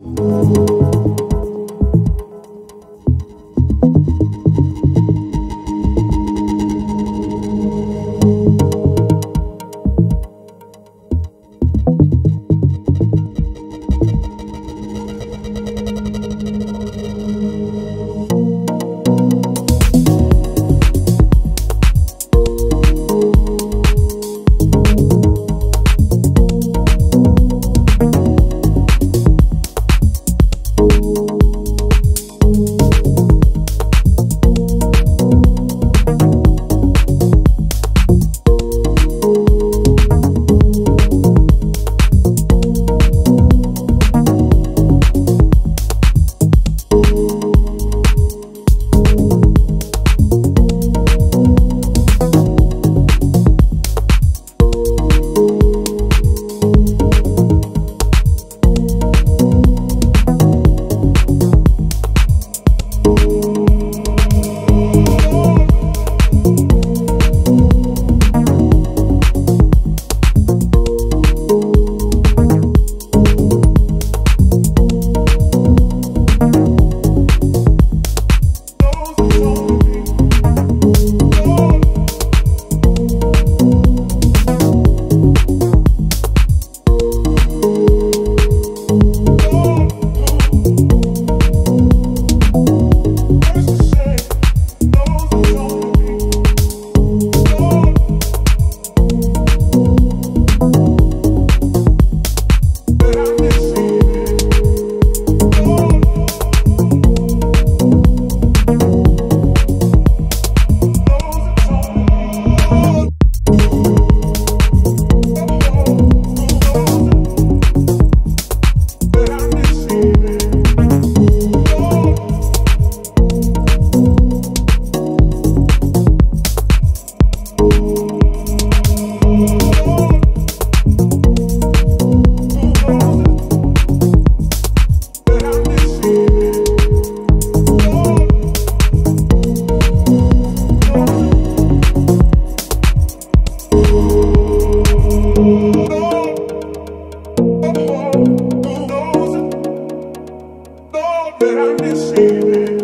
you I'm deceiving.